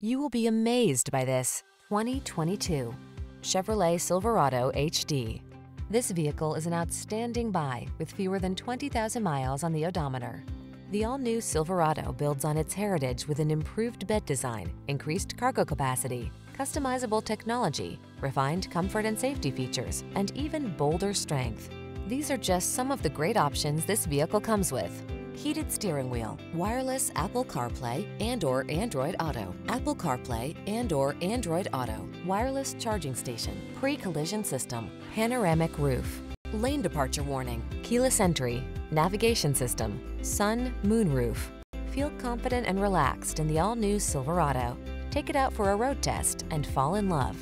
You will be amazed by this 2022 Chevrolet Silverado HD. This vehicle is an outstanding buy with fewer than 20,000 miles on the odometer. The all-new Silverado builds on its heritage with an improved bed design, increased cargo capacity, customizable technology, refined comfort and safety features, and even bolder strength. These are just some of the great options this vehicle comes with. Heated steering wheel, wireless Apple CarPlay and or Android Auto, Apple CarPlay and or Android Auto, wireless charging station, pre-collision system, panoramic roof, lane departure warning, keyless entry, navigation system, sun, moon roof. Feel confident and relaxed in the all-new Silverado. Take it out for a road test and fall in love.